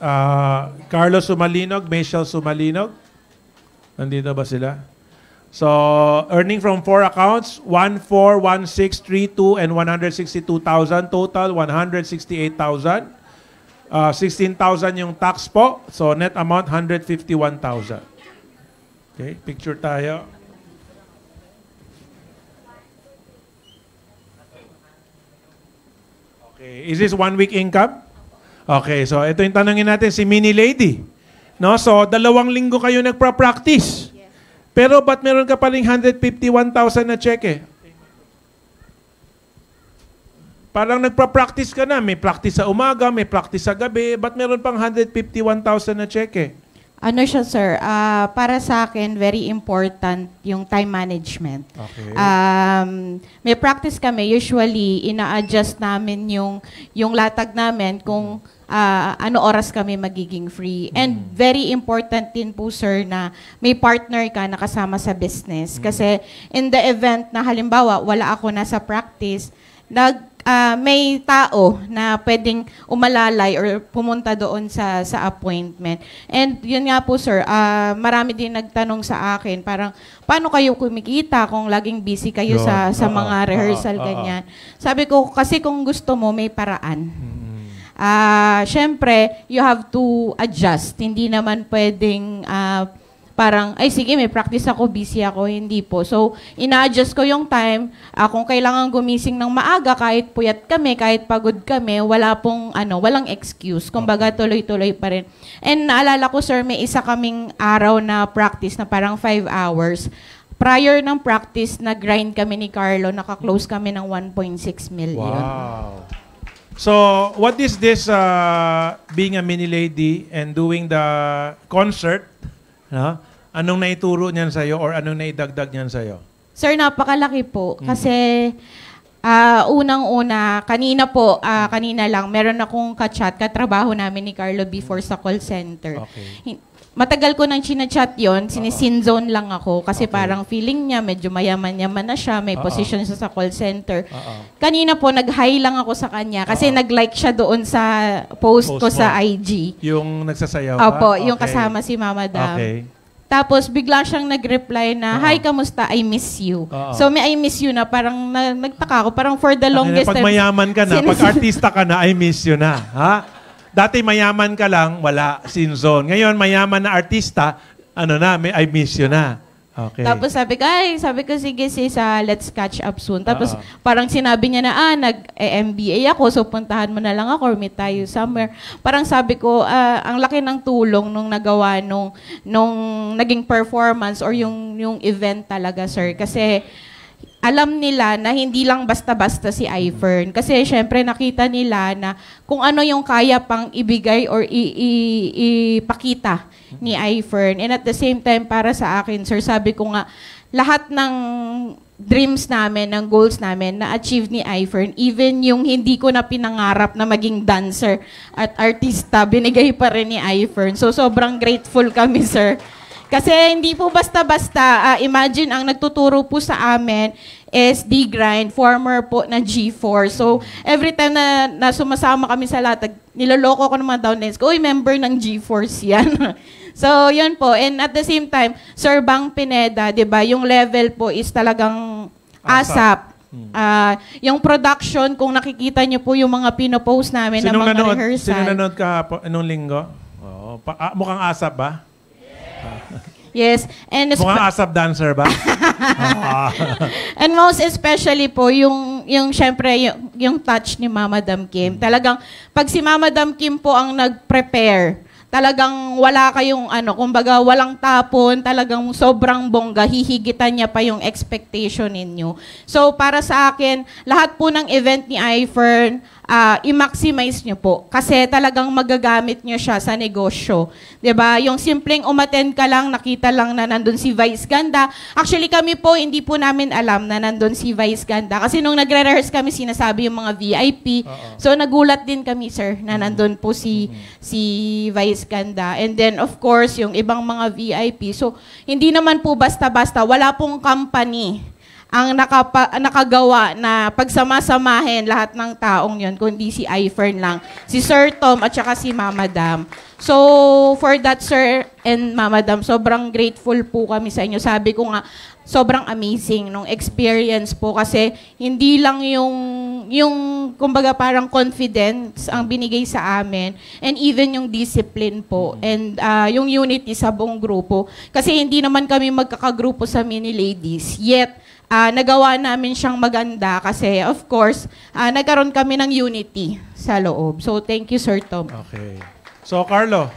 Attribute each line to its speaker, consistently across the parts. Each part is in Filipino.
Speaker 1: uh, Carlos Sumalinog, Michelle Sumalinog. Nandito ba sila? So, earning from four accounts, 141632 and 162,000 total 168,000. Uh, 16,000 yung tax po. So, net amount 151,000. Okay, picture tayo. Okay, is this one week income? Okay, so ito yung tanongin natin si Mini Lady. No, so dalawang linggo kayo nagpa-practice. Pero ba't meron ka paling 151,000 na cheque? Parang nagpa-practice ka na. May practice sa umaga, may practice sa gabi. Ba't meron pang 151,000 na cheque?
Speaker 2: Ano siya, sir? Ah, para sa akin, very important yung time management.
Speaker 1: Okay.
Speaker 2: Um, may practice kami. Usually, ina-adjust namin yung, yung latag namin kung ah, ano oras kami magiging free. And very important din po, sir, na may partner ka na kasama sa business. Kasi in the event na halimbawa, wala ako nasa practice, nag ah, may tao na pwedeng umalalay or pumunta doon sa sa appointment. And yun nga po sir, ah, marami din nagtanong sa akin, parang paano kayo kumikita kung laging busy kayo
Speaker 1: Yun.
Speaker 2: sa sa
Speaker 1: Oo,
Speaker 2: mga rehearsal
Speaker 1: oo.
Speaker 2: ganyan. Sabi ko kasi kung gusto mo may paraan. Ah, syempre, you have to adjust. Hindi naman pwedeng ah, parang, ay sige, may practice ako, busy ako. Hindi po. So, ina-adjust ko yung time. Ah, kung kailangan gumising ng maaga, kahit puyat kami, kahit pagod kami, wala pong, ano, walang excuse. Kumbaga, tuloy-tuloy pa rin. And naalala ko, sir, may isa kaming araw na practice na parang five hours. Prior ng practice, nag-grind kami ni Carlo, naka-close kami ng 1.6 million.
Speaker 1: Wow. So, what is this uh, being a mini lady and doing the concert? No? Anong naituro niyan sa'yo or anong naidagdag niyan sa'yo?
Speaker 2: Sir, napakalaki po. Kasi, ah, unang-una, kanina po, ah, kanina lang, meron akong kachat, katrabaho namin ni Carlo before sa call center.
Speaker 1: Okay.
Speaker 2: Matagal ko nang chinachat yon, sinisinzone lang ako kasi
Speaker 1: Okay.
Speaker 2: parang feeling niya medyo mayaman-yaman na siya, may
Speaker 1: Oo.
Speaker 2: position siya sa call center.
Speaker 1: Oo.
Speaker 2: Kanina po, nag-hi lang ako sa kanya kasi nag-like siya doon sa post,
Speaker 1: Post
Speaker 2: ko sa
Speaker 1: mo.
Speaker 2: IG.
Speaker 1: Yung nagsasayaw ka?
Speaker 2: Opo, yung
Speaker 1: Okay.
Speaker 2: kasama si Mama Dam.
Speaker 1: Okay.
Speaker 2: Tapos bigla siyang nag-reply na,
Speaker 1: Oo.
Speaker 2: Hi, kamusta? I miss you.
Speaker 1: Oo.
Speaker 2: So may I miss you na parang na, nagtaka ako. Parang for the longest
Speaker 1: pag
Speaker 2: time.
Speaker 1: mayaman ka na, pag artista ka na, I miss you na. Ha? Dati mayaman ka lang, wala, sin zone. Ngayon, mayaman na artista, ano na, may I miss you na. Okay.
Speaker 2: Tapos sabi ko, ay, sabi ko, sige sis, ah, let's catch up soon. Tapos
Speaker 1: Oo.
Speaker 2: parang sinabi niya na, ah, nag-MBA ako, so puntahan mo na lang ako or meet tayo somewhere. Parang sabi ko, ah, ang laki ng tulong nung nagawa nung, nung naging performance or yung, yung event talaga, sir. Kasi alam nila na hindi lang basta-basta si iFern. Kasi syempre nakita nila na kung ano yung kaya pang ibigay or ipakita ni iFern. And at the same time, para sa akin, sir, sabi ko nga, lahat ng dreams namin, ng goals namin, na-achieve ni iFern. Even yung hindi ko na pinangarap na maging dancer at artista, binigay pa rin ni iFern. So, sobrang grateful kami, sir. Kasi hindi po basta-basta, ah, imagine ang nagtuturo po sa amin is D Grind, former po na G4. So, every time na, na sumasama kami sa latag, niloloko ko ng mga downlines ko, uy, member ng G-Force yan. so, yun po. And at the same time, Sir Bang Pineda, di ba, yung level po is talagang
Speaker 1: Asap.
Speaker 2: asap. Ah, yung production, kung nakikita niyo po yung mga pinopost namin na
Speaker 1: Sinong
Speaker 2: mga
Speaker 1: nanood,
Speaker 2: rehearsal.
Speaker 1: Sino nanood kahapon, anong linggo? Oo. Pa, ah, mukhang asap ba?
Speaker 2: Yes. And
Speaker 1: Mukhang asap dancer ba? Ah.
Speaker 2: And most especially po, yung, yung syempre, yung, yung touch ni Mama Dam Kim. Talagang, pag si Mama Dam Kim po ang nag-prepare, talagang wala kayong ano, kumbaga walang tapon, talagang sobrang bongga, hihigitan niya pa yung expectation ninyo. So para sa akin, lahat po ng event ni iFern, ah, i-maximize nyo po. Kasi talagang magagamit nyo siya sa negosyo. 'Di ba Yung simpleng umattend ka lang, nakita lang na nandun si Vice Ganda. Actually kami po, hindi po namin alam na nandun si Vice Ganda. Kasi nung nagre-rehearse kami, sinasabi yung mga VIP. So nagulat din kami, sir, na nandun po si, si Vice Ganda. And then, of course, yung ibang mga VIP. So, hindi naman po basta-basta. Wala pong company ang nakapa, nakagawa na pagsamasamahin lahat ng taong yon kundi si iFern lang. Si Sir Tom at saka si Mama Dam. So, for that, Sir and Mama Dam, sobrang grateful po kami sa inyo. Sabi ko nga, sobrang amazing nung experience po kasi hindi lang yung yung kumbaga parang confidence ang binigay sa amin and even yung discipline po and uh, yung unity sa buong grupo kasi hindi naman kami magkakagrupo sa mini ladies yet uh, nagawa namin siyang maganda kasi of course uh, nagkaroon kami ng unity sa loob so thank you Sir Tom
Speaker 1: Okay. So, Carlo,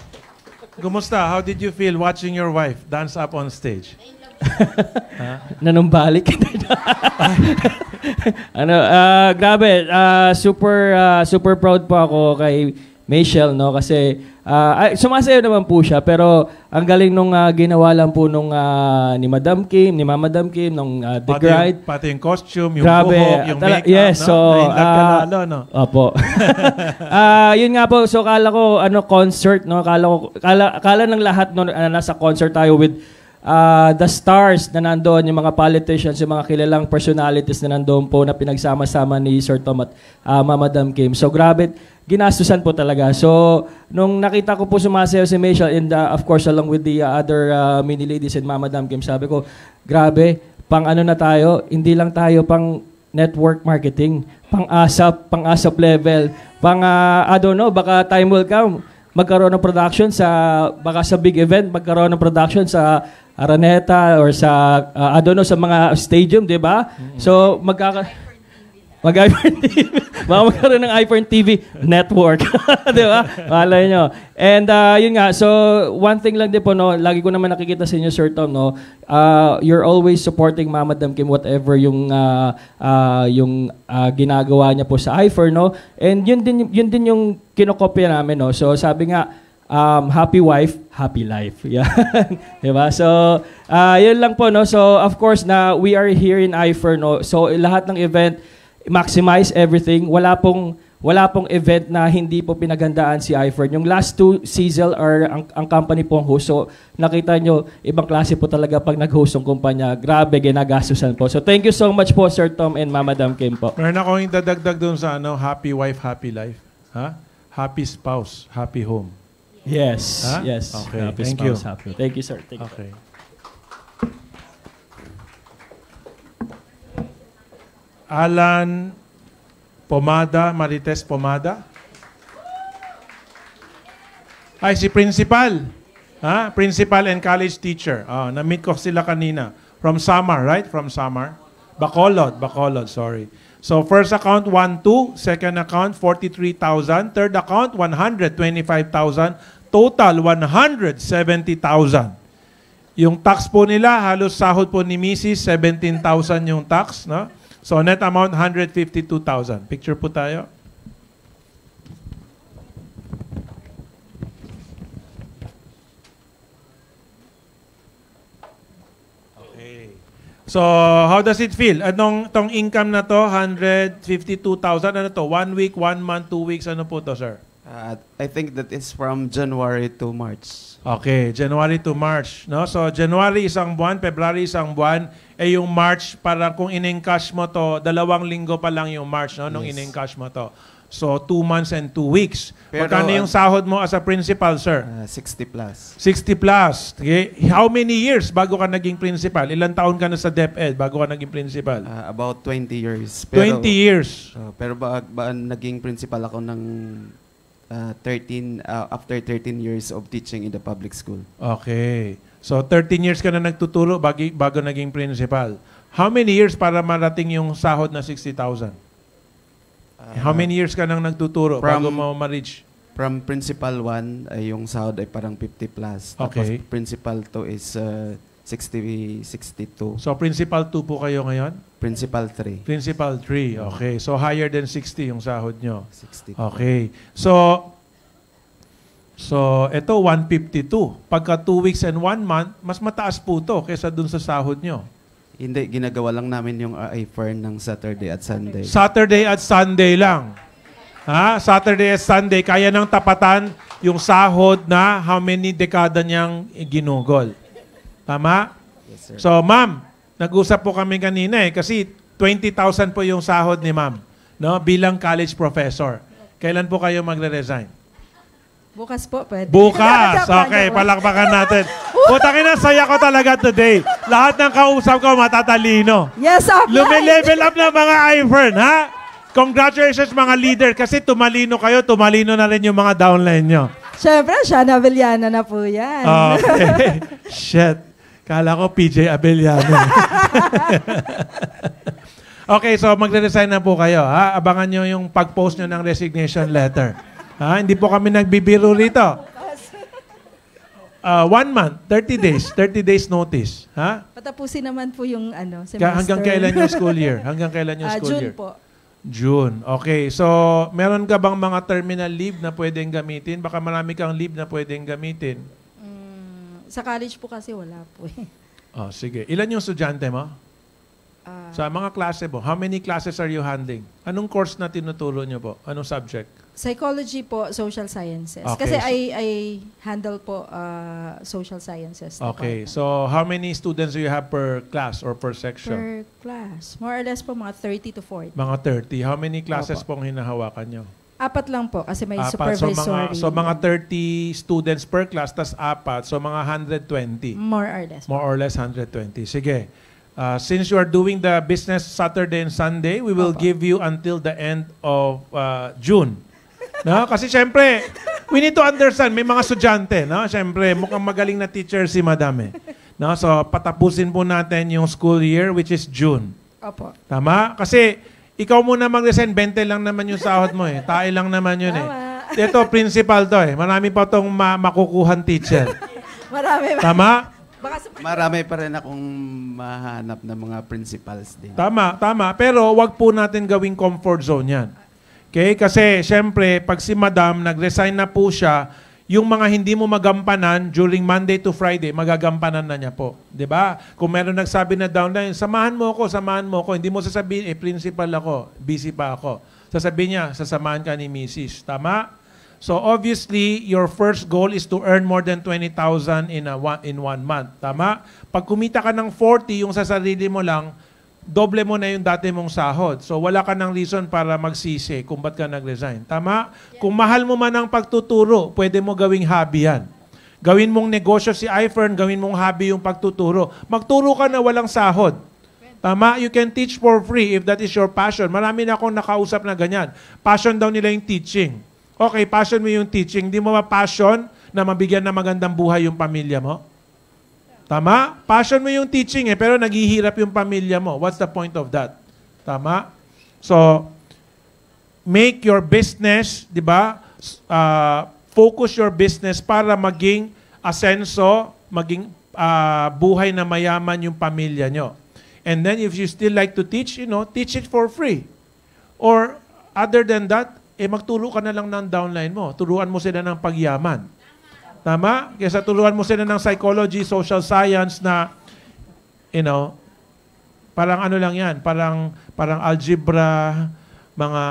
Speaker 1: kumusta? How did you feel watching your wife dance up on stage?
Speaker 3: nanumbalik. ano, ah, grabe, ah, super ah, super proud po ako kay Michelle no kasi ah, ay, sumasayaw naman po siya pero ang galing nung ah, ginawa lang po nung ah, ni Madam Kim, ni Mama Madam Kim nung ah, The
Speaker 1: Pati yung,
Speaker 3: Bride.
Speaker 1: pati yung costume, yung
Speaker 3: Grabe.
Speaker 1: buhok, yung makeup,
Speaker 3: yes,
Speaker 1: no?
Speaker 3: so,
Speaker 1: ka
Speaker 3: ah,
Speaker 1: lalo, no?
Speaker 3: Opo. Ah, yun nga po. So kala ko ano concert no, kala ko kala, kala ng lahat no nasa concert tayo with ah, the stars na nandoon, yung mga politicians, yung mga kilalang personalities na nandoon po na pinagsama-sama ni Sir Tom at ah, Mama Madam Kim. So grabe, ginastusan po talaga. So nung nakita ko po sumasayaw si Michelle and ah, of course along with the ah, other ah, mini ladies and Mama Madam Kim, sabi ko, grabe, pang ano na tayo, hindi lang tayo pang network marketing, pang ASAP, pang ASAP level, pang ah, I don't know, baka time will come magkaroon ng production sa baka sa big event magkaroon ng production sa Araneta or sa ah, I don't know sa mga stadium, 'di ba? So magkaka mag iPhone TV. Baka magkaroon ng iPhone TV network. di ba? Malay nyo. And uh, yun nga, so one thing lang din po, no, lagi ko naman nakikita sa inyo, Sir Tom, no, uh, you're always supporting Mama Dam Kim whatever yung uh, uh, yung uh, ginagawa niya po sa iPhone, no? And yun din, yun din yung kinokopya namin, no? So sabi nga, um, happy wife, happy life. Yan. diba? So, uh, yun lang po, no? So, of course, na we are here in IFER, no? So, lahat ng event, maximize everything. Wala pong wala pong event na hindi po pinagandaan si iFern. Yung last two season are ang, ang company pong host. So, nakita nyo, ibang klase po talaga pag nag-host ng kumpanya. Grabe, ginagastusan po. So, thank you so much po, Sir Tom and Mama Dam Kim po.
Speaker 1: Meron akong dadagdag doon sa ano, happy wife, happy life. Ha? Happy spouse, happy home.
Speaker 3: Yes,
Speaker 1: Ha?
Speaker 3: yes.
Speaker 1: Okay,
Speaker 3: Happy
Speaker 1: thank
Speaker 3: spouse,
Speaker 1: you.
Speaker 3: happy. Thank you, sir. Thank you.
Speaker 1: Okay. Alan Pomada, Marites Pomada. Ay, si principal. Ha? Principal and college teacher. Ah, na-meet ko sila kanina. From Samar, right? From Samar. Bacolod, Bacolod, sorry. So, first account, 1-2. Second account, 43,000. Third account, 125,000. Total, 170,000. Yung tax po nila, halos sahod po ni Mrs. 17,000 yung tax. No? So, net amount, 152,000. Picture po tayo. Okay. So, how does it feel? Anong tong income na to? 152,000. Ano to? One week, one month, two weeks. Ano po to, sir?
Speaker 4: Uh, I think that is from January to March.
Speaker 1: Okay, January to March, no? So January isang buwan, February isang buwan, eh yung March para kung in-encash mo to, dalawang linggo pa lang yung March, no, nung
Speaker 4: Yes.
Speaker 1: in-encash mo to. So two months and two weeks.
Speaker 4: Pero,
Speaker 1: Magkano yung sahod mo as a principal, sir?
Speaker 4: Uh, 60 plus.
Speaker 1: 60 plus. Okay? How many years bago ka naging principal? Ilang taon ka na sa DepEd bago ka naging principal?
Speaker 4: Uh, about 20 years.
Speaker 1: 20 years.
Speaker 4: Uh, pero ba, ba naging principal ako ng uh, 13 uh, after 13 years of teaching in the public school.
Speaker 1: Okay. So 13 years ka na nagtuturo bago, bago naging principal. How many years para marating yung sahod na 60,000?
Speaker 4: Uh,
Speaker 1: How many years ka nang nagtuturo
Speaker 4: From-
Speaker 1: bago mo ma-reach?
Speaker 4: From principal 1 ay yung sahod ay parang 50 plus.
Speaker 1: Okay.
Speaker 4: Tapos principal 2 is uh, 60 62.
Speaker 1: So principal 2 po kayo ngayon?
Speaker 4: Principal 3
Speaker 1: Principal 3. Okay. So higher than 60 yung sahod nyo.
Speaker 4: 60.
Speaker 1: Okay. So, so ito 152. Pagka 2 weeks and 1 month, mas mataas po to kaysa dun sa sahod nyo.
Speaker 4: Hindi ginagawa lang namin yung uh, iFern ng Saturday at Sunday.
Speaker 1: Saturday at Sunday lang. Ha? Saturday at Sunday, kaya nang tapatan yung sahod na how many dekada niyang ginugol. Tama?
Speaker 4: yes, sir.
Speaker 1: So, ma'am, Nag-usap po kami kanina eh, kasi 20,000 po yung sahod ni ma'am, no? Bilang college professor. Kailan po kayo magre-resign?
Speaker 5: Bukas po, pwede.
Speaker 1: Bukas. Okay, palakpakan natin. Putangin na, saya ko talaga today. Lahat ng kausap ko matatalino.
Speaker 5: Yes, apply.
Speaker 1: Lumilevel up na mga iFern, ha? Congratulations mga leader kasi tumalino kayo, tumalino na rin yung mga downline nyo.
Speaker 5: Siyempre, Shana Villana na po yan.
Speaker 1: Okay. Shit. Kala ko PJ Abellano. okay, so magre-resign na po kayo. Ha? Abangan nyo yung pag-post nyo ng resignation letter. Ha? Hindi po kami nagbibiro rito. Uh, one month, 30 days. 30 days notice. Ha?
Speaker 5: Patapusin naman po yung ano, semester.
Speaker 1: Hanggang kailan yung school year? Hanggang kailan yung
Speaker 5: Ah,
Speaker 1: school
Speaker 5: June
Speaker 1: year?
Speaker 5: po.
Speaker 1: June. Okay. So, meron ka bang mga terminal leave na pwedeng gamitin? Baka marami kang leave na pwedeng gamitin.
Speaker 5: Sa college po kasi wala po eh.
Speaker 1: Oh, sige. Ilan yung estudyante mo?
Speaker 5: Ah,
Speaker 1: Sa mga klase mo, how many classes are you handling? Anong course na tinuturo nyo po? Anong subject?
Speaker 5: psychology po, social sciences.
Speaker 1: Okay,
Speaker 5: Kasi
Speaker 1: so-
Speaker 5: I, I handle po ah, social sciences.
Speaker 1: Okay.
Speaker 5: department.
Speaker 1: So, how many students do you have per class or per section?
Speaker 5: Per class. More or less po mga 30 to 40.
Speaker 1: Mga 30. How many classes
Speaker 5: Opo.
Speaker 1: pong hinahawakan nyo?
Speaker 5: Apat lang po kasi may
Speaker 1: Apat. So
Speaker 5: supervisory.
Speaker 1: mga, so mga 30 students per class, tas apat. So mga 120.
Speaker 5: More or less.
Speaker 1: More or less 120. Sige. Uh, since you are doing the business Saturday and Sunday, we will
Speaker 5: Opo.
Speaker 1: give you until the end of uh, June. No? Kasi syempre, we need to understand, may mga estudyante, no? Syempre, mukhang magaling na teacher si Madam eh. No? So, patapusin po natin yung school year, which is June.
Speaker 5: Opo.
Speaker 1: Tama? Kasi, ikaw muna mag-resign, 20 lang naman yung sahod mo eh. Tae lang naman yun eh.
Speaker 5: Tama.
Speaker 1: Ito, principal to eh. Marami pa tong ma- makukuhan teacher.
Speaker 5: Marami.
Speaker 1: Tama?
Speaker 5: Baka sa
Speaker 4: Marami pa rin akong mahanap na mga principals din.
Speaker 1: Tama, tama. Pero wag po natin gawing comfort zone yan. Okay? Kasi, syempre, pag si Madam nag-resign na po siya, yung mga hindi mo magampanan during Monday to Friday, magagampanan na niya po. ba? Kung meron nagsabi na downline, samahan mo ako, samahan mo ako. Hindi mo sasabihin, eh, principal ako, busy pa ako. Sasabihin niya, sasamahan ka ni Mrs. Tama? So obviously, your first goal is to earn more than 20,000 in a in one month. Tama? Pag kumita ka ng 40 yung sa sarili mo lang, doble mo na yung dati mong sahod. So wala ka ng reason para magsisi kung ba't ka nag-resign. Tama? Kung mahal mo man ang pagtuturo, pwede mo gawing hobby yan. Gawin mong negosyo si iFern, gawin mong hobby yung pagtuturo. Magturo ka na walang sahod. Tama? You can teach for free if that is your passion. Marami na akong nakausap na ganyan. Passion daw nila yung teaching. Okay, passion mo yung teaching. Hindi mo ba passion na mabigyan ng magandang buhay yung pamilya mo? Tama? Passion mo yung teaching eh, pero naghihirap yung pamilya mo. What's the point of that? Tama? So, make your business, di ba, uh, focus your business para maging asenso, maging uh, buhay na mayaman yung pamilya nyo. And then if you still like to teach, you know, teach it for free. Or other than that, eh magturo ka na lang ng downline mo. Turuan mo sila ng pagyaman. Tama? Kesa turuan mo sila ng psychology, social science na, you know, parang ano lang yan, parang, parang algebra, mga,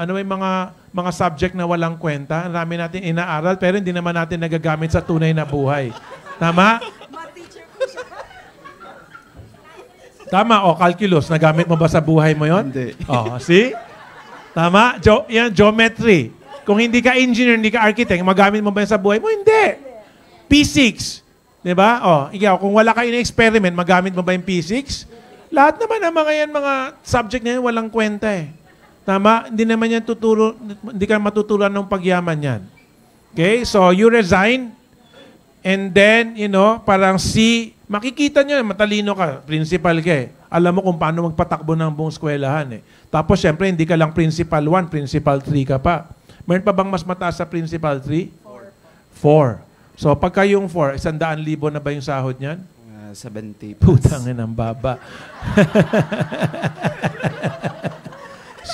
Speaker 1: ano may mga, mga subject na walang kwenta. Ang dami natin inaaral, pero hindi naman natin nagagamit sa tunay na buhay. Tama? Tama, o calculus, nagamit mo ba sa buhay mo yon?
Speaker 4: Hindi.
Speaker 1: Oh, see? Tama? Jo yan, geometry. Kung hindi ka engineer, hindi ka architect, magamit mo ba yan sa buhay mo? Hindi. P6. Di ba? Oh, ikaw, kung wala ka in-experiment, magamit mo ba yung P6? Lahat naman ng mga yan, mga subject na yan, walang kwenta eh. Tama? Hindi naman yan tuturo, hindi ka matuturuan ng pagyaman yan. Okay? So, you resign, and then, you know, parang si, makikita nyo, matalino ka, principal ka eh. Alam mo kung paano magpatakbo ng buong eskwelahan eh. Tapos, syempre, hindi ka lang principal 1, principal 3 ka pa. Meron pa bang mas mataas sa principal 3? 4. So, pagka yung 4, isandaan libo na ba yung sahod niyan?
Speaker 4: Mga 70 plus.
Speaker 1: Putangin ang baba.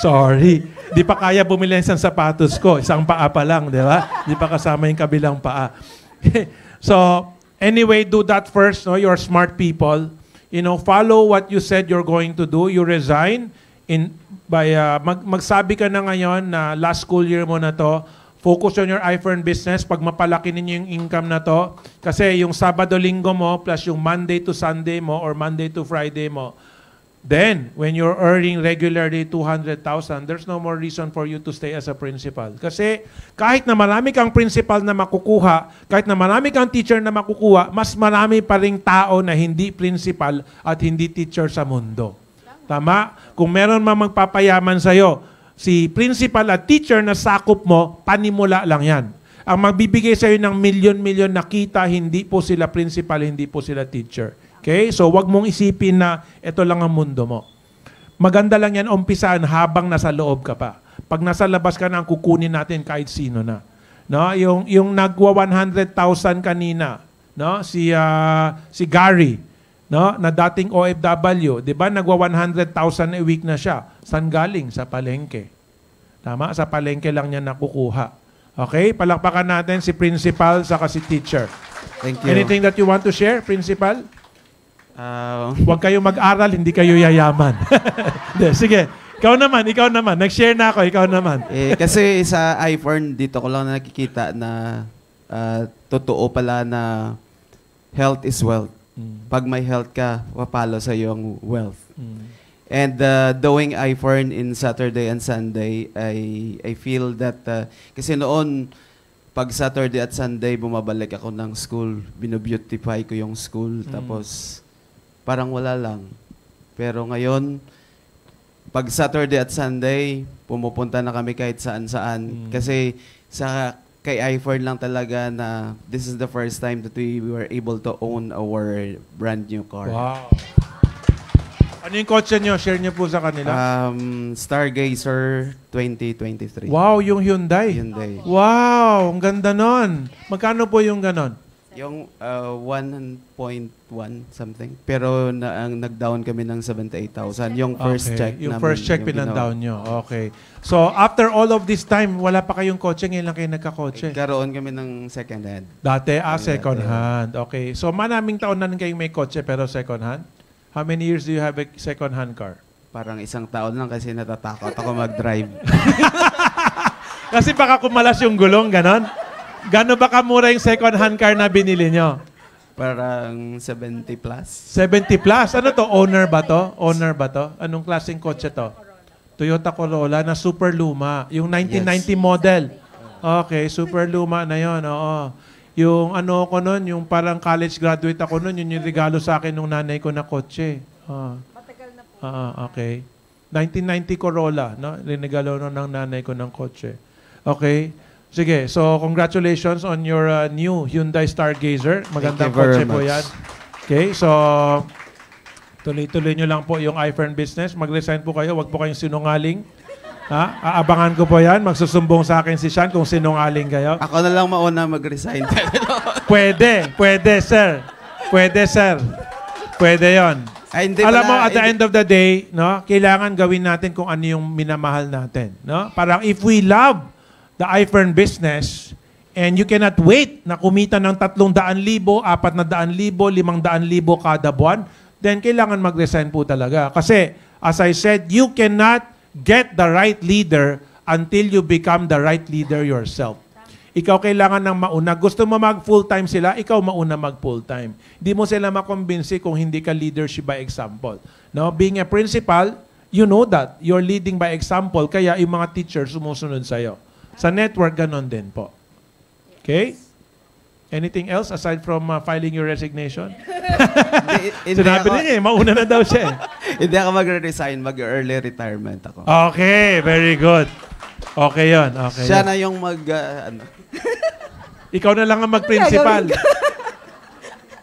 Speaker 1: Sorry. Di pa kaya bumili ng isang sapatos ko. Isang paa pa lang, di ba? Di pa kasama yung kabilang paa. so, anyway, do that first. No? You're smart people. You know, follow what you said you're going to do. You resign in by uh, mag, magsabi ka na ngayon na last school year mo na to, Focus on your iFern business. Pag mapalaki ninyo yung income na to, kasi yung Sabado-Linggo mo plus yung Monday to Sunday mo or Monday to Friday mo, then when you're earning regularly 200,000, there's no more reason for you to stay as a principal. Kasi kahit na marami kang principal na makukuha, kahit na marami kang teacher na makukuha, mas marami pa ring tao na hindi principal at hindi teacher sa mundo. Tama? Kung meron man magpapayaman sa'yo, si principal at teacher na sakop mo, panimula lang yan. Ang magbibigay sa'yo ng milyon-milyon na kita, hindi po sila principal, hindi po sila teacher. Okay? So, wag mong isipin na ito lang ang mundo mo. Maganda lang yan umpisaan habang nasa loob ka pa. Pag nasa labas ka na, ang kukunin natin kahit sino na. No, yung yung nagwa 100,000 kanina, no? Si ah, si Gary, no? Na dating OFW, 'di ba? Nagwa 100,000 a week na siya. San galing? Sa palengke. Tama? Sa palengke lang niya nakukuha. Okay? Palakpakan natin si principal sa si teacher.
Speaker 4: Thank you.
Speaker 1: Anything that you want to share, principal?
Speaker 4: Ah,
Speaker 1: Huwag kayo mag-aral, hindi kayo yayaman. Hindi, sige. Ikaw naman, ikaw naman. Nag-share na ako, ikaw naman.
Speaker 4: eh, kasi sa iPhone, dito ko lang nakikita na ah, totoo pala na health is wealth. Pag may health ka, papalo sa yung wealth. And uh, doing iPhone in Saturday and Sunday, I I feel that uh, kasi noon pag Saturday at Sunday bumabalik ako ng school, binobeautify ko yung school. Tapos parang wala lang. Pero ngayon pag Saturday at Sunday, pumupunta na kami kahit saan-saan. Kasi sa kay iPhone lang talaga na this is the first time that we were able to own our brand new car.
Speaker 1: Wow. Ano yung kotse nyo? Share nyo po sa kanila.
Speaker 4: Um, Stargazer 2023.
Speaker 1: wow, yung Hyundai.
Speaker 4: Hyundai.
Speaker 1: Wow, ang ganda nun. Magkano po yung ganon?
Speaker 4: Yung uh, 1.1 something. Pero na, ang nag-down kami ng 78,000. Yung first
Speaker 1: Okay,
Speaker 4: check
Speaker 1: Yung
Speaker 4: namin,
Speaker 1: first check
Speaker 4: yung
Speaker 1: pinandown nyo. Okay. So, after all of this time, wala pa kayong kotse. Ngayon lang kayo nagkakotse.
Speaker 4: Nagkaroon kami ng second hand.
Speaker 1: Dati, ah, second hand. Okay. So, manaming taon na rin kayong may kotse pero second hand? How many years do you have a second hand car?
Speaker 4: Parang isang taon lang kasi natatakot ako mag-drive.
Speaker 1: Kasi baka kumalas yung gulong, ganon. Gano ba kamura yung second hand car na binili nyo?
Speaker 4: Parang 70 plus.
Speaker 1: 70 plus. Ano to? Owner ba to? Owner ba to? Anong klaseng kotse to? Toyota Corolla na super luma. Yung 1990 model. Okay, super luma na yon. Oo. Yung ano ko nun, yung parang college graduate ako nun, yun yung regalo sa akin nung nanay ko na kotse. Ah. Ah, okay. 1990 Corolla, no? Rinegalo nun ng nanay ko ng kotse. Okay. Sige, so congratulations on your uh, new Hyundai Stargazer. Magandang kotse po yan. Okay, so tuloy-tuloy nyo lang po yung iFern business. Mag-resign po kayo, wag po kayong sinungaling. Ha? Aabangan ko po yan. Magsusumbong sa akin si Sean kung sinungaling kayo.
Speaker 4: Ako na lang mauna mag-resign.
Speaker 1: Pwede, pwede, sir. Pwede, sir. Pwede yon.
Speaker 4: Ay, hindi
Speaker 1: Alam mo, at the end of the day, no, kailangan gawin natin kung ano yung minamahal natin. No? Parang if we love the iFern business, and you cannot wait na kumita ng 300,000, 400,000, 500,000 kada buwan, then kailangan mag-resign po talaga. Kasi, as I said, you cannot get the right leader until you become the right leader yourself. Ikaw kailangan ng mauna. Gusto mo mag full-time sila, ikaw mauna mag full-time. Hindi mo sila makumbinsi kung hindi ka leadership by example. No? Being a principal, you know that. You're leading by example, kaya yung mga teachers sumusunod sa'yo. Sa network, ganon din po. Okay? Anything else aside from uh, filing your resignation? Sinabi niya, eh, mauna na daw siya. eh.
Speaker 4: hindi ako mag-resign, mag-early retirement ako.
Speaker 1: Okay, very good. Okay yon. Okay
Speaker 4: Siya
Speaker 1: yun.
Speaker 4: na yung mag, ah, ano,
Speaker 1: Ikaw na lang ang mag-principal.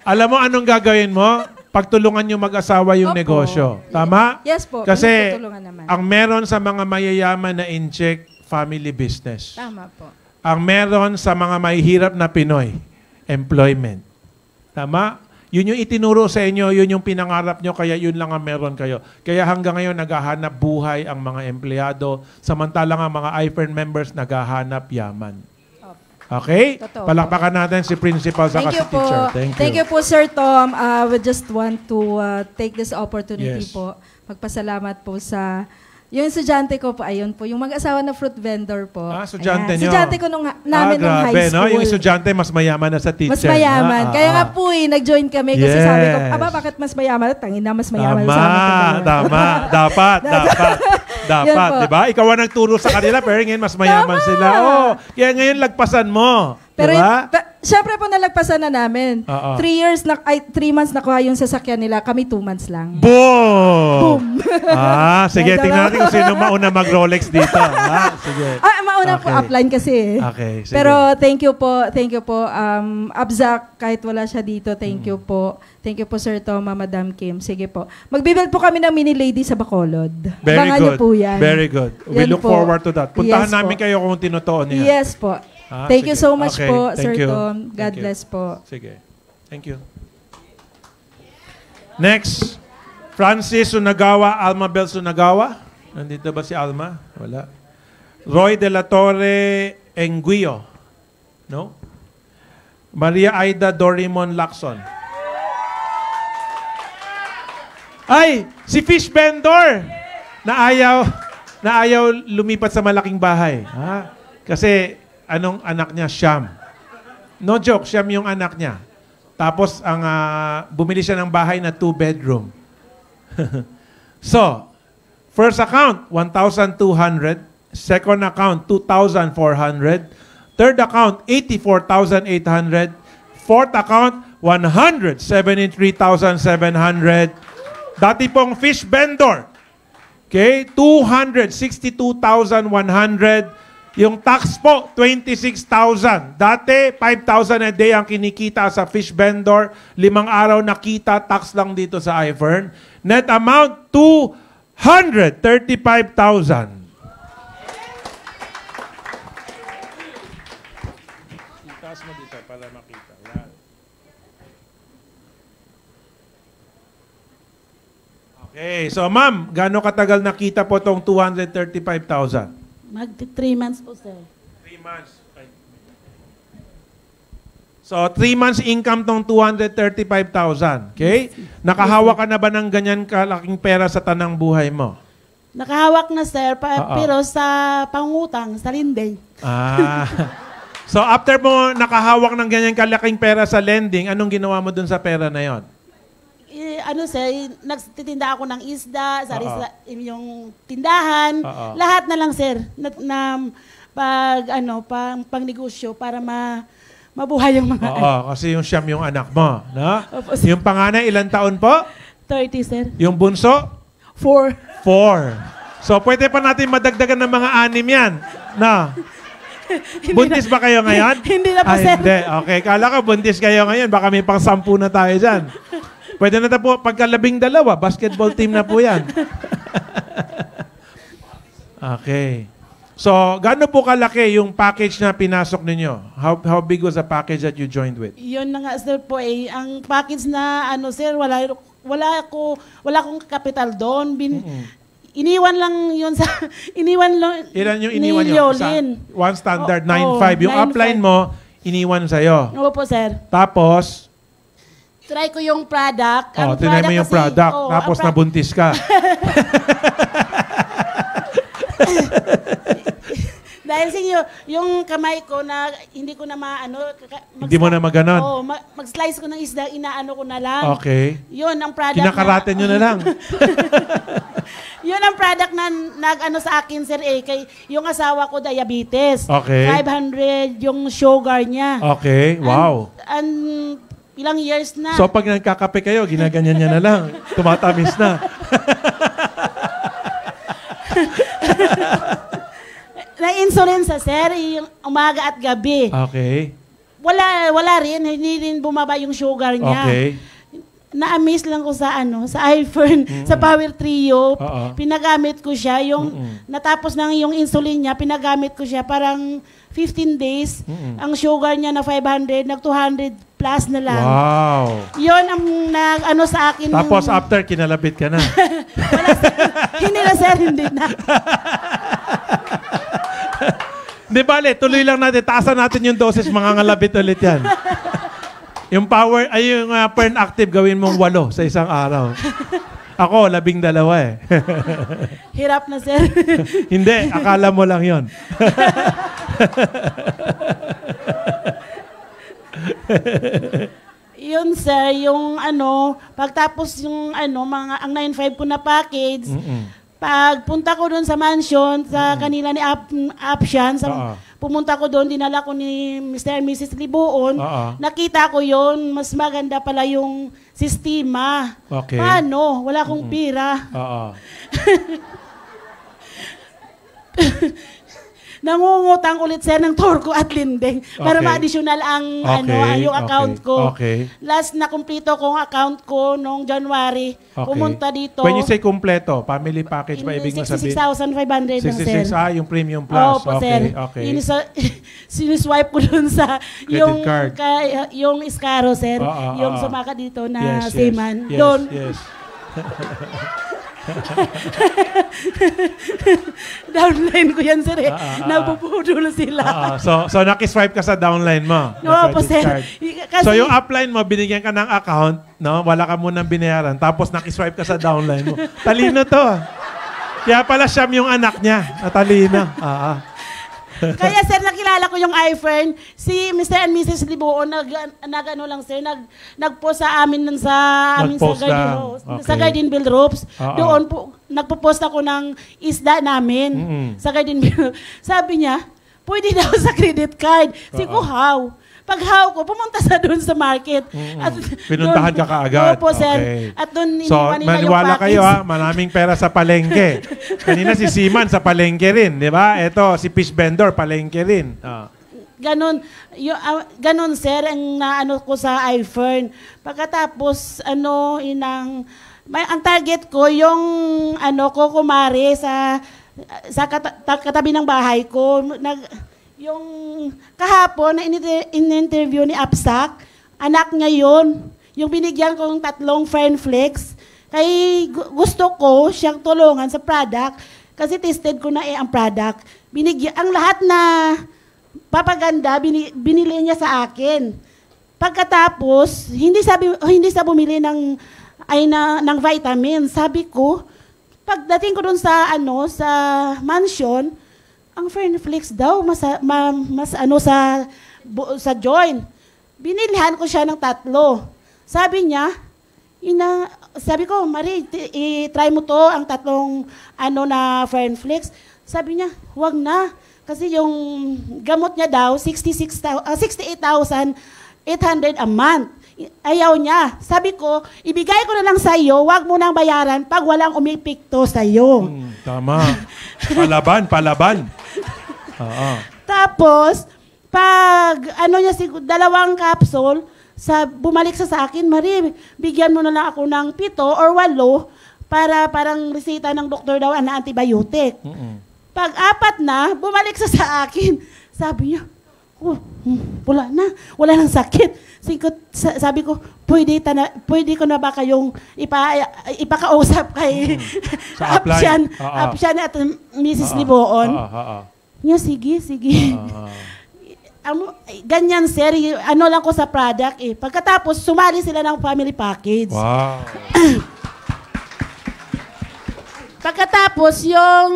Speaker 1: Alam mo anong gagawin mo? Pagtulungan yung mag-asawa yung
Speaker 5: Opo.
Speaker 1: negosyo. Tama?
Speaker 5: Yes po.
Speaker 1: Kasi
Speaker 5: tutulungan naman.
Speaker 1: ang meron sa mga mayayaman na in-check, family business.
Speaker 5: Tama po.
Speaker 1: Ang meron sa mga mahihirap na Pinoy, employment. Tama? Yun yung itinuro sa inyo, yun yung pinangarap nyo, kaya yun lang ang meron kayo. Kaya hanggang ngayon, naghahanap buhay ang mga empleyado, samantalang ang mga iFern members naghahanap yaman. Okay?
Speaker 5: Totoo
Speaker 1: Palakpakan natin si principal sa
Speaker 5: Thank you po.
Speaker 1: teacher. Thank you.
Speaker 5: po, Sir Tom. Uh, we just want to uh, take this opportunity
Speaker 1: Yes.
Speaker 5: po. Magpasalamat po sa Yung estudyante ko po, ayun po, yung mag-asawa na fruit vendor po.
Speaker 1: Ah, estudyante nyo.
Speaker 5: Estudyante ko nung, namin
Speaker 1: ah,
Speaker 5: nung
Speaker 1: grabe,
Speaker 5: high school.
Speaker 1: No? Yung estudyante mas mayaman na sa teacher.
Speaker 5: Mas mayaman.
Speaker 1: Ah,
Speaker 5: Kaya
Speaker 1: ah,
Speaker 5: nga
Speaker 1: ah.
Speaker 5: po eh, nag-join kami kasi sabi ko,
Speaker 1: Yes.
Speaker 5: aba, bakit mas mayaman? Tangin na mas mayaman
Speaker 1: Tama,
Speaker 5: sa amin. ito."
Speaker 1: tama. Dapat, dapat. Dapat, di ba? Ikaw ang nagturo sa kanila, pero ngayon mas mayaman
Speaker 5: Tama.
Speaker 1: sila. Oh, kaya ngayon lagpasan mo.
Speaker 5: Pero
Speaker 1: di ba?
Speaker 5: yun- pa- syempre po nalagpasan na namin.
Speaker 1: Oo.
Speaker 5: Three years, na, ay, three months nakuha yung sasakyan nila. Kami two months lang.
Speaker 1: Boom! ah, sige, tingnan natin kung sino mauna mag-Rolex dito. ha? Sige.
Speaker 5: Ah, mauna po
Speaker 1: Okay.
Speaker 5: upline kasi eh.
Speaker 1: Okay, sige.
Speaker 5: Pero thank you po, thank you po. Um, Abzak, kahit wala siya dito, thank you po. Thank you po Sir Toma, Madam Kim. Sige po. Magbibuild po kami ng mini lady sa Bacolod.
Speaker 1: Very
Speaker 5: Abangan niyo
Speaker 1: good.
Speaker 5: po yan.
Speaker 1: Very good. We
Speaker 5: Yan
Speaker 1: look
Speaker 5: po.
Speaker 1: forward to that. Puntahan
Speaker 5: Yes
Speaker 1: namin
Speaker 5: po.
Speaker 1: kayo kung tinutuon niya.
Speaker 5: Yes po.
Speaker 1: Ah,
Speaker 5: thank you
Speaker 1: sige.
Speaker 5: so much
Speaker 1: Okay,
Speaker 5: po,
Speaker 1: thank
Speaker 5: Sir
Speaker 1: you.
Speaker 5: Tom. God
Speaker 1: Thank you.
Speaker 5: bless po.
Speaker 1: Sige. Thank you. Next, Francis Sunagawa, Alma Bel Sunagawa. Nandito ba si Alma? Wala. Roy de la Torre Enguio. No? Maria Aida Dorimon Lacson. Ay, si Fish Vendor na ayaw na ayaw lumipat sa malaking bahay. Ha? Kasi anong anak niya? Siyam. No joke, siyam yung anak niya. Tapos ang ah, bumili siya ng bahay na two bedroom. so, first account 1,200, second account 2,400, third account 84,800, fourth account 173,700. Dati pong fish vendor. Okay? 262,100. Yung tax po, 26,000. Dati, 5,000 a day ang kinikita sa fish vendor. Limang araw nakita, tax lang dito sa iFern. Net amount, 235,000. Itaas mo dito para makita. Yan. Okay, so ma'am, gaano katagal nakita po tong 235,000?
Speaker 6: Mag 3 months po, sir.
Speaker 1: Three months. So, three months income tong 235,000. Okay? Nakahawa ka na ba ng ganyan kalaking pera sa tanang buhay mo?
Speaker 6: Nakahawak na, sir, pa-
Speaker 1: Oo.
Speaker 6: pero sa pangutang, sa linding.
Speaker 1: Ah. so, after mo nakahawak ng ganyan kalaking pera sa lending, anong ginawa mo dun sa pera na yon?
Speaker 6: Eh, ano, sir, nagtitinda ako ng isda, sa
Speaker 1: Oo.
Speaker 6: yung tindahan,
Speaker 1: Oo.
Speaker 6: lahat na lang, sir, na, na pag, ano, pang, pang negosyo para ma, mabuhay yung mga
Speaker 1: Oo, kasi yung siyam yung anak mo. No?
Speaker 6: Opo, sir.
Speaker 1: Yung panganay, ilang taon po?
Speaker 6: 30, sir.
Speaker 1: Yung bunso?
Speaker 6: Four.
Speaker 1: Four. So, pwede pa natin madagdagan ng mga anim yan. Na. Buntis ba kayo ngayon?
Speaker 6: Hindi na po,
Speaker 1: Ah,
Speaker 6: sir.
Speaker 1: Hindi. Okay. Kala ko buntis kayo ngayon. Baka may pang sampu na tayo dyan. Pwede na po, pagkalabing dalawa, basketball team na po yan. okay. So, gaano po kalaki yung package na pinasok ninyo? How, how big was the package that you joined with?
Speaker 6: Yun na nga, sir, po, eh, ang package na, ano, sir, wala, wala ko, wala akong kapital doon. Bin, Iniwan lang yun sa, iniwan lang
Speaker 1: Ilan yung
Speaker 6: ni
Speaker 1: iniwan nyo?
Speaker 6: Yolin.
Speaker 1: one standard,
Speaker 6: Oo,
Speaker 1: 9.5. Yung
Speaker 6: 9.5.
Speaker 1: upline mo, iniwan sa'yo.
Speaker 6: Oo po, sir.
Speaker 1: Tapos,
Speaker 6: Try ko yung product.
Speaker 1: oh,
Speaker 6: Ang
Speaker 1: tinay mo yung
Speaker 6: kasi-
Speaker 1: product.
Speaker 6: oo,
Speaker 1: tapos
Speaker 6: pro-
Speaker 1: nabuntis ka.
Speaker 6: Dahil sa inyo, yung kamay ko na hindi ko na maano. mag-
Speaker 1: Hindi mo na maganon?
Speaker 6: Oo, ma- mag-slice ko ng isda, inaano ko na lang.
Speaker 1: Okay.
Speaker 6: Yun ang product
Speaker 1: Kinakarate
Speaker 6: na,
Speaker 1: nyo na lang.
Speaker 6: Yun ang product na nag-ano sa akin, sir, eh. Kay, yung asawa ko, diabetes.
Speaker 1: Okay.
Speaker 6: 500 yung sugar niya.
Speaker 1: Okay. Wow.
Speaker 6: And, ilang years na.
Speaker 1: So pag nagkakape kayo, ginaganyan niya na lang. Tumatamis na.
Speaker 6: Na-insulin sa sir, yung umaga at gabi.
Speaker 1: Okay.
Speaker 6: Wala, wala rin. Hindi rin bumaba yung sugar niya.
Speaker 1: Okay.
Speaker 6: Na-amaze lang ko sa ano, sa iPhone, sa Power Trio.
Speaker 1: Oo.
Speaker 6: Pinagamit ko siya. Yung
Speaker 1: Mm-mm.
Speaker 6: natapos nang yung insulin niya, pinagamit ko siya parang 15 days.
Speaker 1: Mm-mm.
Speaker 6: Ang sugar niya na 500, nag 200 plus na lang.
Speaker 1: Wow.
Speaker 6: Yun ang nag ano sa akin.
Speaker 1: Tapos
Speaker 6: yung-
Speaker 1: after, kinalabit ka na.
Speaker 6: Wala, hindi na sir, hindi na.
Speaker 1: Di bale, tuloy lang natin. Taasan natin yung doses, mga ngalabit ulit yan. Yung power, ay yung uh, Active, gawin mong walo sa isang araw. Ako, labing dalawa eh.
Speaker 6: Hirap na, sir.
Speaker 1: Hindi, akala mo lang yon.
Speaker 6: Yun, sir, yung ano, pagtapos yung ano, mga, ang 9.5 ko na package, pagpunta ko doon sa mansion, sa kanila ni Ap, Apshan, sa,
Speaker 1: Oo.
Speaker 6: pumunta ko doon, dinala ko ni Mr. and Mrs. Libuon,
Speaker 1: Oo.
Speaker 6: nakita ko yon mas maganda pala yung sistema.
Speaker 1: Okay.
Speaker 6: Paano? Wala akong pira.
Speaker 1: Oo.
Speaker 6: Nangungutang ulit sir ng Torco at Lindeng para
Speaker 1: Okay.
Speaker 6: ma-additional ang ano
Speaker 1: Okay,
Speaker 6: ang yung account
Speaker 1: okay,
Speaker 6: ko.
Speaker 1: okay.
Speaker 6: Last na kumpleto kong account ko nung January.
Speaker 1: Okay.
Speaker 6: Pumunta dito.
Speaker 1: When you say kompleto, family package ba ibig mo sabihin?
Speaker 6: 66,500 lang sir.
Speaker 1: 66, ah, yung premium plus.
Speaker 6: Opo,
Speaker 1: okay,
Speaker 6: sir.
Speaker 1: okay.
Speaker 6: Inisa- siniswipe ko dun sa
Speaker 1: Credit
Speaker 6: yung
Speaker 1: card.
Speaker 6: kay- yung Iscaro, sir.
Speaker 1: Oo, oo,
Speaker 6: yung
Speaker 1: oo.
Speaker 6: sumaka dito na
Speaker 1: yes,
Speaker 6: seaman.
Speaker 1: yes,
Speaker 6: Doon.
Speaker 1: Yes.
Speaker 6: Downline ko yan, sir. Eh.
Speaker 1: Ah, ah, ah.
Speaker 6: Nabubudol sila.
Speaker 1: Oo, so, so nakiswipe ka sa downline mo. na
Speaker 6: Opo,
Speaker 1: credit
Speaker 6: sir.
Speaker 1: card.
Speaker 6: Kasi,
Speaker 1: so yung upline mo, binigyan ka ng account, no? wala ka munang binayaran, tapos nakiswipe ka sa downline mo. Talino to. Kaya pala siyam yung anak niya. Natalino. Ah, ah.
Speaker 6: Kaya sir, nakilala ko yung iFern. Si Mr. and Mrs. Libuo, nag, nag ano lang sir, nag, nagpost sa amin nun sa amin sa Garden. Rose-
Speaker 1: Okay.
Speaker 6: sa Garden Bill Ropes.
Speaker 1: Oo.
Speaker 6: Doon po, nagpo-post ako ng isda namin
Speaker 1: Mm-mm.
Speaker 6: sa Garden Bill. Sabi niya, pwede daw sa credit card. Si ko, how? Pag how ko, pumunta sa doon sa market. At
Speaker 1: Pinuntahan
Speaker 6: doon-
Speaker 1: ka kaagad.
Speaker 6: Opo, sir.
Speaker 1: Okay.
Speaker 6: At doon
Speaker 1: So,
Speaker 6: iniwan nila yung
Speaker 1: maniwala kayo ha, maraming pera sa palengke. Kanina si Siman sa palengke rin, di ba? Ito, si fish vendor, palengke rin. Ah.
Speaker 6: Ganon, yung, ah, ganon sir, ang naano ko sa iFern. Pagkatapos, ano, inang, may, ang target ko, yung, ano, ko kumare sa, sa ta- katabi ng bahay ko. Nag, yung kahapon na in- in-interview ni Apsak, anak niya yun. Yung binigyan kong tatlong friend flex. Kay gu- gusto ko siyang tulungan sa product kasi tested ko na eh ang product. Binigyan, ang lahat na papaganda, bini, binili niya sa akin. Pagkatapos, hindi sabi hindi sa bumili ng ay na ng vitamin. Sabi ko, pagdating ko dun sa ano sa mansion, ang Fernflix daw mas ma, mas ano sa bu- sa join. Binilihan ko siya ng tatlo. Sabi niya, ina sabi ko, Marie, i-try mo to ang tatlong ano na Fernflix. Sabi niya, wag na. Kasi yung gamot niya daw, 66,000 ah, 68,800 a month. Ayaw niya. Sabi ko, ibigay ko na lang sa iyo, wag mo nang bayaran pag walang umipikto sa iyo.
Speaker 1: Hmm, tama. Palaban, palaban. Oo.
Speaker 6: Tapos, pag ano niya, sig- dalawang capsule, sa, bumalik sa sa akin, Marie, bigyan mo na lang ako ng pito or walo para parang resita ng doktor daw na antibiotic.
Speaker 1: Mm-mm.
Speaker 6: Pag apat na, bumalik sa sa akin. Sabi niya, oh, hmm, wala na, wala nang sakit. Sikot, sa- sabi ko, pwede, tana, pwede ko na ba kayong ipa, ipakausap kay
Speaker 1: upline.
Speaker 6: Apsyan. Apsyan at Mrs.
Speaker 1: Oo.
Speaker 6: Liboon.
Speaker 1: Oo, oo,
Speaker 6: Niya, sige, sige.
Speaker 1: oo.
Speaker 6: Ano, ganyan, sir. Ano lang ko sa product eh. Pagkatapos, sumali sila ng family package.
Speaker 1: Wow.
Speaker 6: Pagkatapos, yung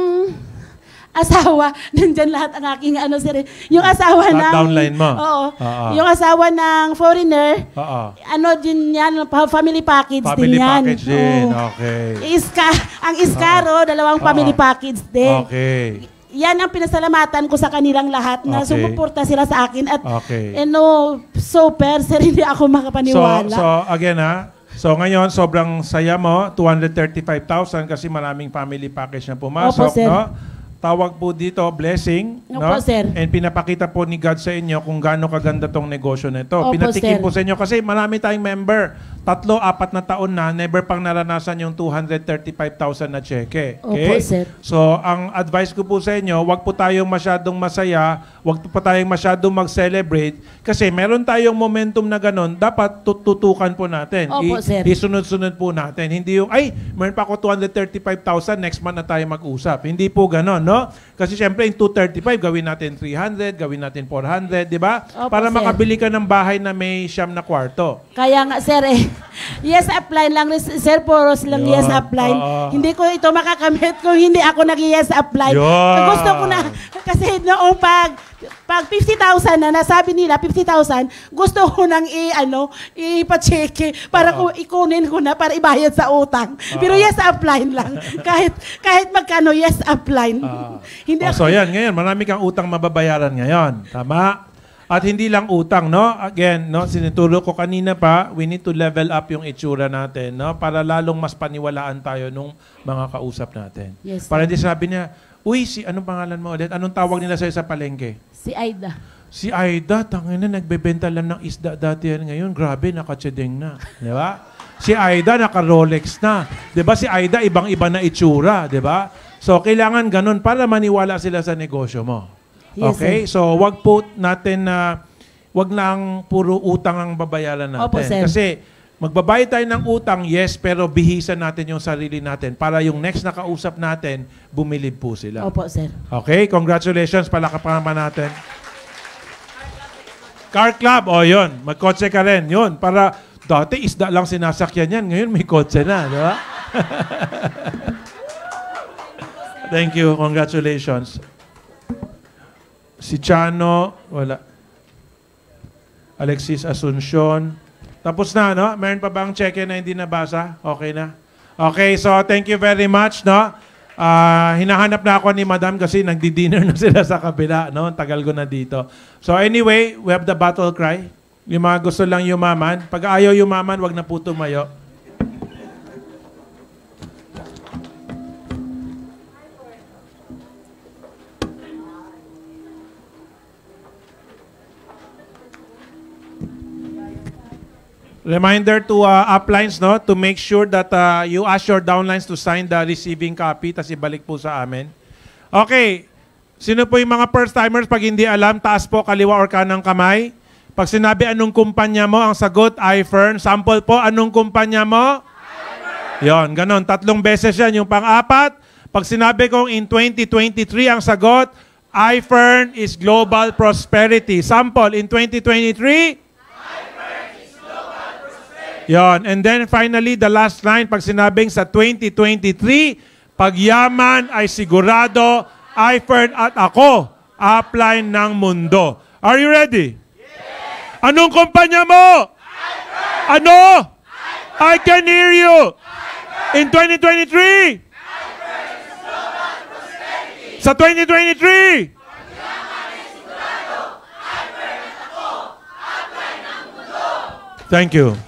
Speaker 6: asawa, nandyan lahat ang aking ano, sir. eh. Yung asawa
Speaker 1: Lahat
Speaker 6: ng...
Speaker 1: downline mo?
Speaker 6: Oo.
Speaker 1: Oo.
Speaker 6: Yung asawa ng foreigner,
Speaker 1: Oo.
Speaker 6: ano din yan, family package
Speaker 1: Family
Speaker 6: din yan.
Speaker 1: package din. Okay.
Speaker 6: Iska, ang Iskaro, dalawang
Speaker 1: Oo.
Speaker 6: family package din.
Speaker 1: Okay.
Speaker 6: Yan ang pinasalamatan ko sa kanilang lahat na
Speaker 1: Okay.
Speaker 6: sumuporta sila sa akin at
Speaker 1: Okay.
Speaker 6: eh no, super sir, hindi ako
Speaker 1: So,
Speaker 6: makapaniwala.
Speaker 1: so again ha, so ngayon sobrang saya mo, 235,000 kasi maraming family package na pumasok,
Speaker 6: Opo, sir.
Speaker 1: no? Tawag po dito, blessing,
Speaker 6: Opo,
Speaker 1: no?
Speaker 6: sir.
Speaker 1: And pinapakita po ni God sa inyo kung gaano kaganda tong negosyo na ito.
Speaker 6: Opo,
Speaker 1: Pinatikim
Speaker 6: sir.
Speaker 1: po sa inyo kasi marami tayong member. Tatlo, apat na taon na, never pang naranasan yung 235,000 na cheque. Okay?
Speaker 6: Opo, sir.
Speaker 1: So, ang advice ko po sa inyo, wag po tayong masyadong masaya, wag po tayong masyadong mag-celebrate kasi meron tayong momentum na ganun, dapat tututukan po natin.
Speaker 6: Opo, sir.
Speaker 1: Isunod-sunod po natin. Hindi yung, ay, meron pa ako 235,000, next month na tayo mag-usap. Hindi po ganun, no? Kasi syempre, yung 235, gawin natin 300, gawin natin 400, di ba?
Speaker 6: Opo,
Speaker 1: Para
Speaker 6: sir.
Speaker 1: makabili ka ng bahay na may siyam na kwarto.
Speaker 6: Kaya nga sir eh, yes apply lang, sir, puros lang
Speaker 1: Yun.
Speaker 6: yes apply.
Speaker 1: Oo.
Speaker 6: Hindi ko ito makakamit kung hindi ako nag-yes apply.
Speaker 1: Yun.
Speaker 6: Gusto ko na, kasi noong pag, pag 50,000 na, nasabi nila 50,000, gusto ko nang i, ano, ipacheque para ko ikunin ko na para ibayad sa utang. Pero yes apply lang. kahit kahit magkano yes apply.
Speaker 1: Ah.
Speaker 6: hindi
Speaker 1: Oh, so yan, ngayon, marami kang utang mababayaran ngayon. Tama? At hindi lang utang, no? Again, no, sinituro ko kanina pa, we need to level up yung itsura natin, no? Para lalong mas paniwalaan tayo nung mga kausap natin.
Speaker 6: Yes, sir.
Speaker 1: Para di sabi niya, uy, si anong pangalan mo ulit? Anong tawag nila sa'yo sa palengke?
Speaker 6: Si Aida.
Speaker 1: Si Aida, tangin na, nagbebenta lang ng isda dati yan ngayon. Grabe, nakachedeng na. Di ba? Si Aida, naka-Rolex na. Di ba? Si Aida, ibang-iba na itsura. Di ba? So, kailangan ganun para maniwala sila sa negosyo mo.
Speaker 6: Yes,
Speaker 1: okay? So, wag po natin na, wag lang puro utang ang babayaran natin.
Speaker 6: Opo, sir.
Speaker 1: Kasi, magbabayad tayo ng utang, yes, pero bihisan natin yung sarili natin para yung next na kausap natin, bumilib po sila.
Speaker 6: Opo, sir.
Speaker 1: Okay, congratulations. Palakapan pa natin. Car Club, o oh, yun. Magkotse ka rin. Yun, para dati isda lang sinasakyan yan. Ngayon may kotse na, di ba? Thank you. Congratulations. Si Chano, wala. Alexis Asuncion. Tapos na, no? Meron pa bang check na hindi nabasa? Okay na? Okay, so thank you very much, no? Ah, hinahanap na ako ni Madam kasi nagdi-dinner na sila sa kabila, no? Tagal ko na dito. So anyway, we have the battle cry. Yung mga gusto lang yumaman. Pag ayaw yumaman, wag na po tumayo. Reminder to uh, uplines, no, to make sure that uh, you ask your downlines to sign the receiving copy, tas ibalik po sa amin. Okay, sino po yung mga first timers pag hindi alam, taas po kaliwa or kanang kamay. Pag sinabi anong kumpanya mo, ang sagot, iFern. Sample po, anong kumpanya mo? Yon, ganon. Tatlong beses yan. Yung pang-apat, pag sinabi kong in 2023, ang sagot, iFern is global prosperity. Sample, in 2023, Yon. And then finally, the last line, pag sinabing sa 2023, pagyaman ay sigurado, iFern at ako, upline ng mundo. Are you ready? Yes! Anong kumpanya mo? iFern! Ano? I can hear you. In 2023? Sa 2023? Thank you.